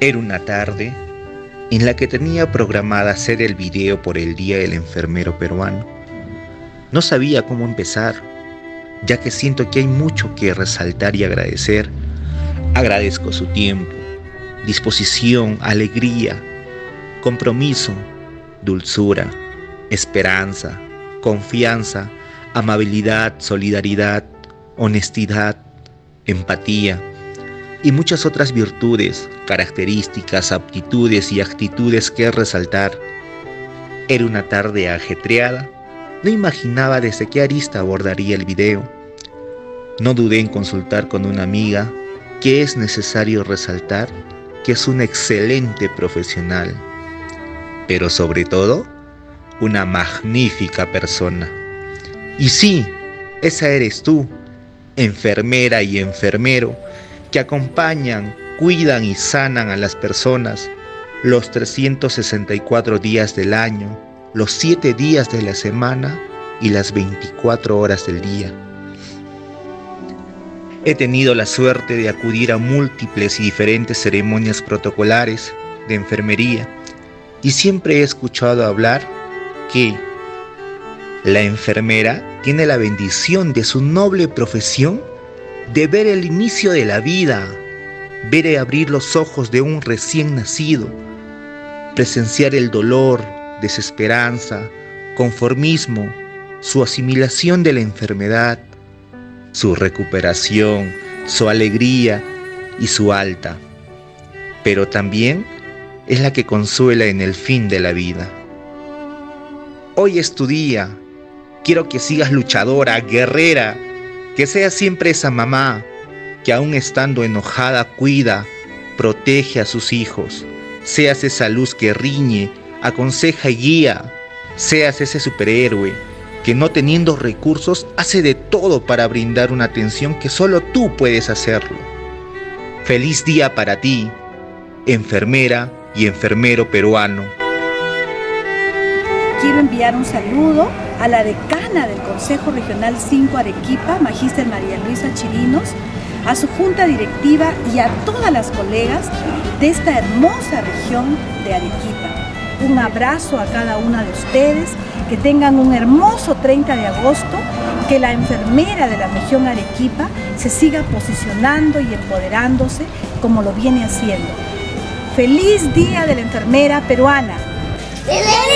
Era una tarde en la que tenía programada hacer el video por el Día del Enfermero Peruano. No sabía cómo empezar, ya que siento que hay mucho que resaltar y agradecer. Agradezco su tiempo, disposición, alegría, compromiso, dulzura, esperanza, confianza, amabilidad, solidaridad, honestidad, empatía y muchas otras virtudes, características, aptitudes y actitudes que resaltar. Era una tarde ajetreada. No imaginaba desde qué arista abordaría el video. No dudé en consultar con una amiga que es necesario resaltar que es una excelente profesional, pero sobre todo una magnífica persona. Y sí, esa eres tú, enfermera y enfermero, que acompañan, cuidan y sanan a las personas los 364 días del año, los 7 días de la semana y las 24 horas del día. He tenido la suerte de acudir a múltiples y diferentes ceremonias protocolares de enfermería y siempre he escuchado hablar que la enfermera tiene la bendición de su noble profesión de ver el inicio de la vida, ver abrir los ojos de un recién nacido, presenciar el dolor, desesperanza, conformismo, su asimilación de la enfermedad, su recuperación, su alegría y su alta. Pero también es la que consuela en el fin de la vida. Hoy es tu día. Quiero que sigas luchadora, guerrera, que seas siempre esa mamá que aún estando enojada cuida, protege a sus hijos. Seas esa luz que riñe, aconseja y guía. Seas ese superhéroe que no teniendo recursos hace de todo para brindar una atención que solo tú puedes hacerlo. Feliz día para ti, enfermera y enfermero peruano quiero enviar un saludo a la del Consejo Regional 5 Arequipa, Magíster María Luisa Chirinos, a su junta directiva y a todas las colegas de esta hermosa región de Arequipa. Un abrazo a cada una de ustedes, que tengan un hermoso 30 de agosto, que la enfermera de la región Arequipa se siga posicionando y empoderándose como lo viene haciendo. ¡Feliz Día de la Enfermera Peruana! ¡Feliz